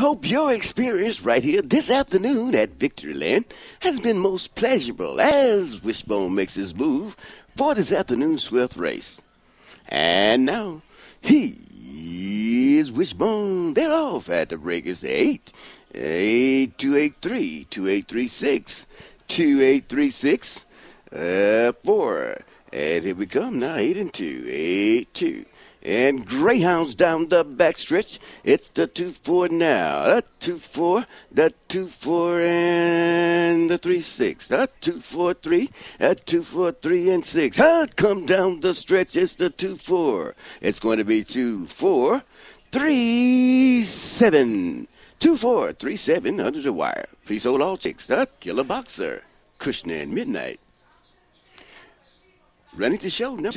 Hope your experience right here this afternoon at Victoryland has been most pleasurable as Wishbone makes his move for this afternoon's 12th race. And now, he is Wishbone. They're off at the breakers 8, 8, 2836, 2836, uh, 4. And here we come now, 8 and 2, 8, 2. And Greyhounds down the backstretch. It's the 2 4 now. The 2 4, the 2 4, and the 3 6. The 2 4 3, the 2 4 3 and 6. Huh? Come down the stretch. It's the 2 4. It's going to be 2 4 3 7. 2 4 3 7 under the wire. Please hold all chicks. The Killer Boxer. Kushner and Midnight. Running to show now.